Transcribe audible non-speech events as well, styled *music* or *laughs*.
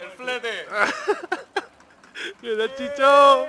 El flete. *laughs* Mira, chicho.